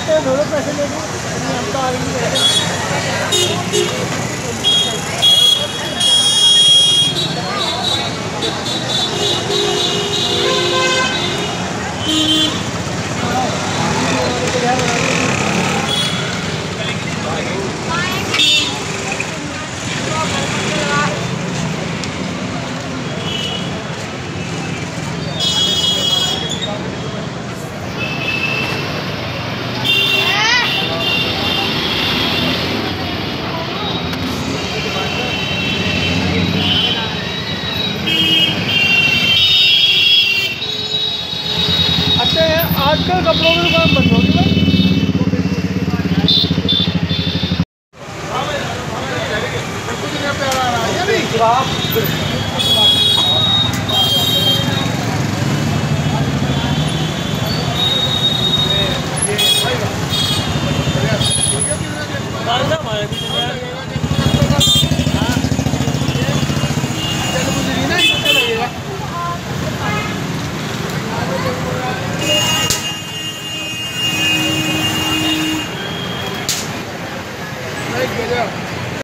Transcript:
आते हैं दोनों पैसे लेके हम तो आजकल कपड़ों की दुकान बंद होगी भाई। हमारे Geliyor.